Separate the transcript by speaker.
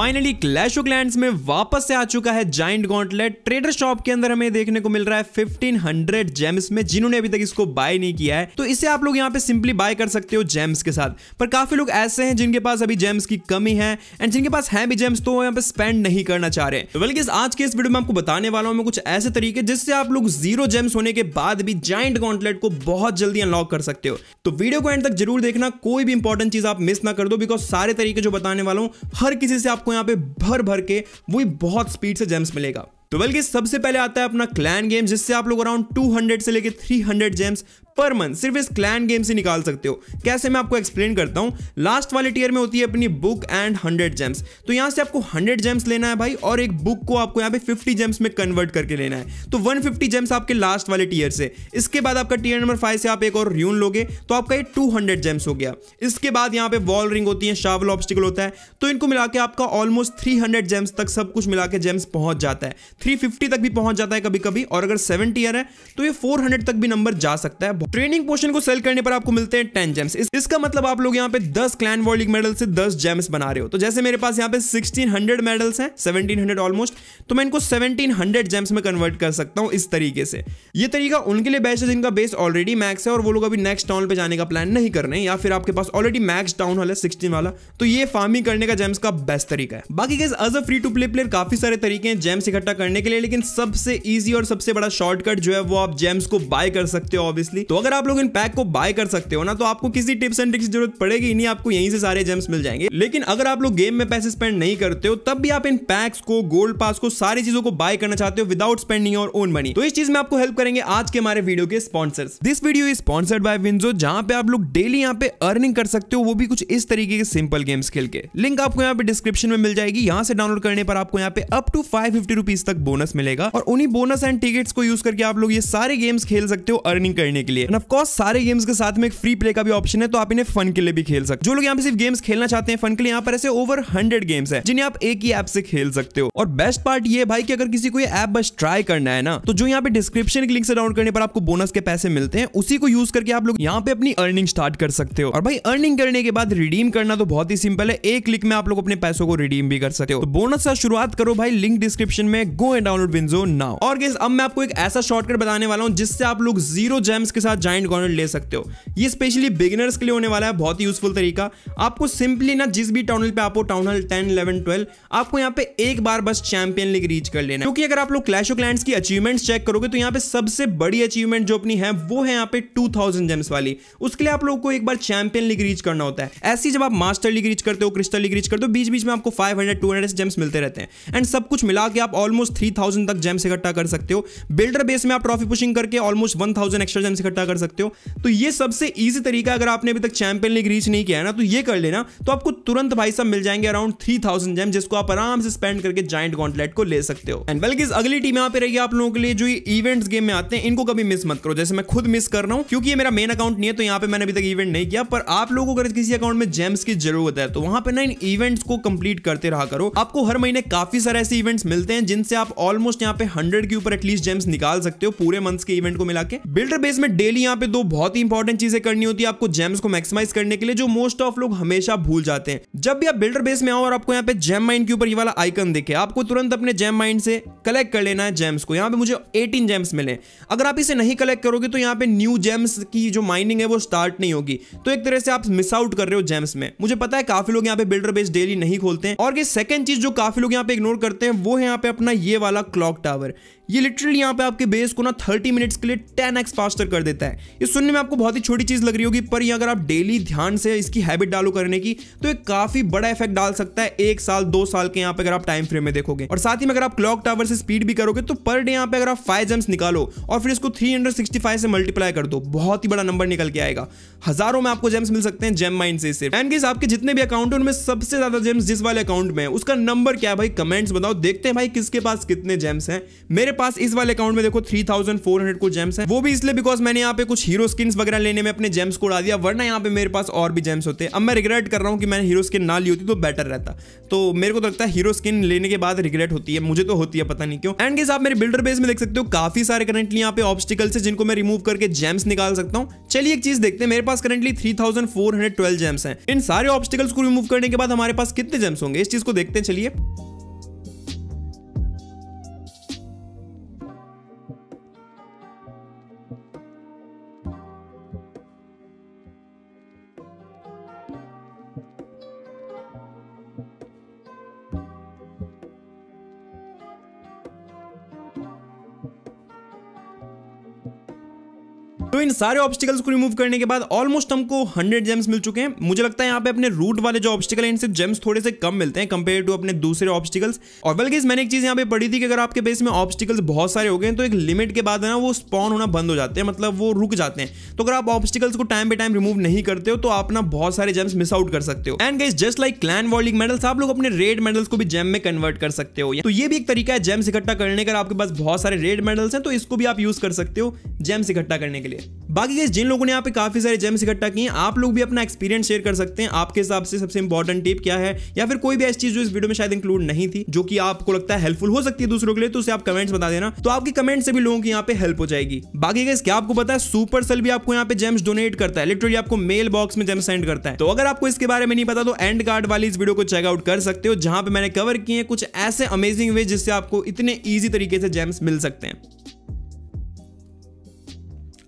Speaker 1: Finally clash of clans में वापस से आ चुका है जाइंट गॉन्टलेट ट्रेडर शॉप के अंदर हमें देखने को मिल रहा है 1500 जेम्स में, जिन्होंने अभी तक इसको बाय नहीं किया है। तो इसे आप लोग यहाँ पे सिंपली बाय कर सकते हो जेम्स के साथ। पर काफ़ी लोग ऐसे हैं जिनके पास अभी जेम्स की कमी है एंड जिनके पास है भी जेम्स तो यहाँ पे स्पेंड नहीं करना चाह रहे तो बल्कि आज के इस वीडियो में आपको बताने वाला हूँ कुछ ऐसे तरीके जिससे आप लोग ज़ीरो जेम्स होने के बाद भी जाइंट गॉन्टलेट को बहुत जल्दी अनलॉक कर सकते हो। तो वीडियो को एंड तक ज़रूर देखना, कोई भी इंपॉर्टेंट चीज़ आप मिस ना कर दो बिकॉज़ सारे तरीके जो बताने वाला हूँ, हर किसी से आपको यहाँ पे भर भर के वही बहुत स्पीड से जेम्स मिलेगा। तो बल्कि सबसे पहले आता है अपना क्लैन गेम जिससे आप लोग अराउंड 200 से लेके 300 जेम्स पर मंथ सिर्फ़ इस क्लैन गेम से निकाल सकते हो। कैसे मैं आपको एक्सप्लेन करता हूँ? लास्ट वाले टीयर में होती है अपनी बुक एंड 100 जेम्स तो यहाँ से आपको 100 जेम्स लेना है भाई और एक बुक को आपको यहाँ पे 50 जेम्स में कन्वर्ट करके लेना है। तो 150 जेम्स आपके लास्ट वाले टीयर से। इसके बाद आपका टीयर नंबर फाइव से आप एक और र्यून लोगे तो आपका ये टू हंड्रेड जेम्स हो गया। इसके बाद यहाँ पे वॉल रिंग होती है शावल ऑब्स्टिकल होता है। तो इनको मिला के आपका ऑलमोस्ट थ्री हंड्रेड जेम्स तक सब कुछ मिला के जेम्स पहुँच जाता है। थ्री फिफ्टी तक भी पहुँच जाता है कभी कभी और अगर सेवन टीयर है तो ये फोर हंड्रेड तक भी नंबर जा सकता है। ट्रेनिंग पोर्शन को सेल करने पर आपको मिलते हैं टेन जेम्स इस, इसका मतलब आप लोग यहाँ पे दस क्लैन वर्ल्ड मेडल से दस जेम्स बना रहे हो। तो जैसे मेरे पास यहाँ पे सिक्सटीन हंड्रेड मेडल्स हैं सेवनटीन हंड्रेड ऑलमोस्ट तो मैं इनको सेवनटीन हंड्रेड जेम्स में कन्वर्ट कर सकता हूँ इस तरीके से। ये तरीका उनके लिए बेस्ट है जिनका बेस ऑलरेडी मैक्स है और वो लोग अभी नेक्स्ट टाउन पे जाने का प्लान नहीं कर रहे हैं या फिर आपके पास ऑलरेडी मैक्स टाउन वाला सिक्सटीन वाला तो ये फ़ार्मिंग करने का जेम्स का बेस्ट तरीका है। बाकी as a free to play player काफ़ी सारे तरीके हैं जेम्स इकट्ठा करने के लिए लेकिन सबसे ईजी और सबसे बड़ा शॉर्टकट जो है वो आप जेम्स को बाय कर सकते हो ऑब्वियसली तो अगर आप लोग इन पैक को बाय कर सकते हो ना तो आपको किसी टिप्स एंड ट्रिक्स की ज़रूरत पड़ेगी। नहीं आपको यहीं से सारे जेम्स मिल जाएँगे। लेकिन अगर आप लोग गेम में पैसे स्पेंड नहीं करते हो, तब भी आप इन पैक्स को गोल्ड पास को, सारी चीज़ों को बाय करना चाहते हो विदाउट स्पेंडिंग और ओन मनी तो इस चीज़ में आपको हेल्प करेंगे आज के हमारे वीडियो के sponsors this video is sponsored by WinZO जहाँ पे आप लोग डेली यहाँ पे अर्निंग कर सकते हो, वो भी कुछ इस तरीके के सिंपल गेम्स खेल के। लिंक आपको यहाँ पे डिस्क्रिप्शन में मिल जाएगी। यहाँ से डाउनलोड करने पर आपको यहाँ पे अप टू फाइव फिफ्टी तक बोनस मिलेगा। और उन्हीं बोनस एंड टिकट्स को यूज़ करके आप लोग ये सारे गेम्स खेल सकते हो अर्निंग करने के लिए। ऑफ़ कोर्स सारे गेम्स के साथ में एक फ्री प्ले का भी ऑप्शन है तो आप इन्हें फन के लिए भी खेल सकते जो लोग यहाँ पे सिर्फ़ गेम्स खेलना चाहते हैं फन के लिए यहाँ पर ऐसे ओवर हंड्रेड गेम्स है, जिन्हें आप एक ही ऐप से खेल सकते हो। और बेस्ट पार्ट ये भाई कि अगर किसी को ये ऐप बस ट्राई करना है ना तो जो यहाँ पे डिस्क्रिप्शन के लिंक से डाउनलोड करने पर आपको बोनस के पैसे मिलते हैं, उसी को यूज़ करके आप लोग यहाँ पे अपनी अर्निंग स्टार्ट कर सकते हो। और भाई अर्निंग करने के बाद रिडीम करना तो बहुत ही सिंपल है। एक क्लिक में आप लोग अपने पैसों को रिडीम भी कर सकते हो। तो बोनस का शुरुआत करो भाई लिंक डिस्क्रिप्शन में go and download WinZO now और गेस अब मैं आपको एक ऐसा शॉर्टकट बताने वाला हूँ, जिससे आप लोग ज़ीरो जेम्स के साथ जाइंट गॉर्नर ले सकते हो। ये स्पेशली बिगिनर्स के लिए होने वाला है, बहुत ही यूजफुल तरीका। आपको सिंपली ना जिस भी टाउन पे आपको town hall ten eleven twelve आपको यहाँ पे एक बार बस चैंपियन लीग रीच कर लेना क्योंकि अगर आप लोग क्लैश ऑफ़ क्लैंड्स की अचीवमेंट्स चेक करोगे तो यहाँ पे सबसे बड़ी अचीवमेंट जो अपनी है, वो है यहाँ पे टू थाउज़ेंड वाली। उसके लिए आप लोग को एक बार चैंपियन लीग रीच करना होता है। ऐसी जब आप मास्टर लीग रीच करते हो क्रिस्टल लीग रीच करते हो बीच बीच में आपको five hundred two hundred gems मिलते रहते हैं। एंड सब कुछ मिला के आप ऑलमोस्ट थ्री थाउज़ेंड तक जेम्स इकट्ठा कर सकते हो। बिल्डर बेस में आप ट्रॉफी पुशिंग करके almost one thousand extra gems इकट्ठा कर सकते हो। तो ये सबसे ईजी तरीका अगर आपने अभी तक चैंपियन लीग रीच नहीं किया है ना तो ये कर लेना तो आपको तुरंत भाई साहब मिल जाएँगे अराउंड थ्री थाउज़ेंड जेम जिसको आप आराम से स्पेंड करके जाइंट गॉन्टलेट को ले सकते हो। एंड बल्कि अगली टीम यहाँ पे रही आप लोगों के लिए, जो इवेंट्स गेम में आते हैं, इनको कभी मिस मत करो। जैसे मैं खुद मिस कर रहा हूँ, क्योंकि ये मेरा मेन अकाउंट नहीं है तो यहाँ पे मैंने अभी तक इवेंट नहीं किया, पर आप लोगों को अगर किसी अकाउंट में जेम्स की ज़रूरत है तो वहाँ पे ना इन इवेंट्स को कंप्लीट करते रहा करो। आपको हर महीने काफ़ी सारे ऐसे इवेंट्स मिलते हैं, जिनसे आप ऑलमोस्ट यहाँ पे हंड्रेड के ऊपर एटलीस्ट जेम्स निकाल सकते हो, पूरे मंथ के इवेंट को मिला के। बिल्डर बेस में डेली यहाँ पे दो बहुत ही इंपॉर्टेंट चीज़ें करनी होती है आपको जेम्स को मैक्सिमाइज करने के लिए, जो मोस्ट ऑफ़ लोग हमेशा भूल जाते हैं। जब भी आप बिल्डर बेस में आओ और आपको यहाँ पे जेम माइंड के ऊपर ये वाला आइकन दिखे, आपको तुरंत अपने जेम माइंड से कलेक्ट कर लेना है जेम्स को। यहाँ पे मुझे 18 जेम्स मिले। अगर आप इसे नहीं कलेक्ट करोगे तो यहाँ पे न्यू जेम्स की जो माइनिंग है वो स्टार्ट नहीं होगी। तो एक तरह से आप मिस आउट कर रहे हो जेम्स में। मुझे पता है काफ़ी लोग यहाँ पे बिल्डर बेस डेली नहीं खोलते हैं। और ये सेकंड चीज़ जो काफ़ी लोग यहाँ पे इग्नोर करते हैं, वो है यहाँ पे अपना ये वाला क्लॉक टावर ये लिटरली यहाँ पे आपके बेस को ना 30 मिनट्स के लिए 10x फास्टर कर देता है। ये सुनने में आपको बहुत ही छोटी चीज़ लग रही होगी, पर ये अगर आप डेली ध्यान से इसकी हैबिट डालो करने की तो ये काफ़ी बड़ा इफ़ेक्ट डाल सकता है एक साल, दो साल के यहाँ पे अगर आप टाइम फ्रेम में देखोगे। और साथ ही में अगर आप क्लॉक टावर से स्पीड भी करोगे तो पर डे यहाँ पे अगर आप फाइव जेम्स निकालो और फिर इसको थ्री से मल्टीप्लाई कर दो, बहुत ही बड़ा नंबर निकल के आएगा। हज़ारों में आपको जेम्स मिल सकते हैं जेम माइंड से सिर्फ़। एंड आपके जितने भी अकाउंट है, उनमें सबसे ज़्यादा जेम्स जिस वाले अकाउंट में उसका नंबर क्या है भाई? कमेंट्स बताओ। देखते हैं भाई किसके पास कितने जेम्स हैं। मेरे पास इस वाले अकाउंट में देखो 3400 को जेम्स है। वो भी इसलिए बिकॉज़ मैंने यहाँ पे कुछ हीरो स्किन वगैरह लेने में अपने जेम्स को उड़ा दिया, वरना यहाँ पे मेरे पास और भी जेम्स होते। अब मैं रिग्रेट कर रहा हूँ कि मैंने हीरो स्किन ना ली होती तो बेटर रहता। तो मेरे को तो लगता है हीरो स्किन लेने के बाद रिग्रेट होती है, मुझे तो होती है, पता नहीं क्यों। एंड गेस आप मेरे बिल्डर बेस में देख सकते हो, काफ़ी सारे करंटली यहाँ पे ऑब्स्टिकल्स है जिनको मैं रिमूव करके जेम्स निकाल सकता हूँ। चलिए एक चीज़ देखते हैं, मेरे पास currently three thousand four hundred twelve gems हैं। इन सारे ऑब्स्टिकल्स को रिमूव करने के बाद हमारे पास कितने जेम्स होंगे? इस चीज़ को देखते हैं, चलिए। तो इन सारे ऑब्स्टिकल्स को रिमूव करने के बाद ऑलमोस्ट हमको 100 जेम्स मिल चुके हैं। मुझे लगता है यहाँ पे अपने रूट वाले जो ऑब्स्टिकल हैं, इनसे जेम्स थोड़े से कम मिलते हैं कंपेयर टू अपने दूसरे ऑब्स्टिकल्स और बल्कि मैंने एक चीज़ यहाँ पे पढ़ी थी कि अगर आपके बेस में ऑब्स्टिकल्स बहुत सारे हो गए तो एक लिमिट के बाद ना, वो स्पॉन होना बंद हो जाते हैं मतलब वो रुक जाते हैं। तो अगर आप ऑब्स्टिकल्स को टाइम पे टाइम रिमूव नहीं करते हो तो आप ना बहुत सारे जेम्स मिस आउट कर सकते हो। And guys just like clan war league medals आप लोग अपने रेड मेडल्स को भी जेम में कन्वर्ट कर सकते हो। तो ये भी एक तरीका है जेम्स इकट्ठा करने का आपके पास बहुत सारे रेड मेडल्स हैं तो इसको भी आप यूज़ कर सकते हो जेम्स इकट्ठा करने के लिए। बाकी गाइस जिन लोगों ने यहाँ पे काफ़ी सारे जेम्स इकट्ठा किए आप लोग भी अपना एक्सपीरियंस शेयर कर सकते हैं। आपके हिसाब से सबसे इंपॉर्टेंट टिप क्या है? या फिर कोई भी ऐसी चीज़ जो इस वीडियो में शायद इंक्लूड नहीं थी, जो कि आपको लगता है हेल्पफुल हो सकती है दूसरों के लिए तो उसे आप कमेंट्स बता देना। तो आपकी कमेंट से भी लोगों की यहाँ पे हेल्प हो जाएगी। बाकी गाइस क्या आपको पता है सुपर सेल भी आपको यहाँ पे जेम्स डोनेट करता है। लिटरली आपको मेल बॉक्स में जेम्स सेंड करता है। तो अगर आपको इसके बारे में नहीं पता तो एंड कार्ड वाली इस वीडियो को चेकआउट कर सकते हो, जहाँ पे मैंने कवर किए कुछ ऐसे अमेजिंग वे जिससे आपको इतने ईजी तरीके से जेम्स मिल सकते हैं।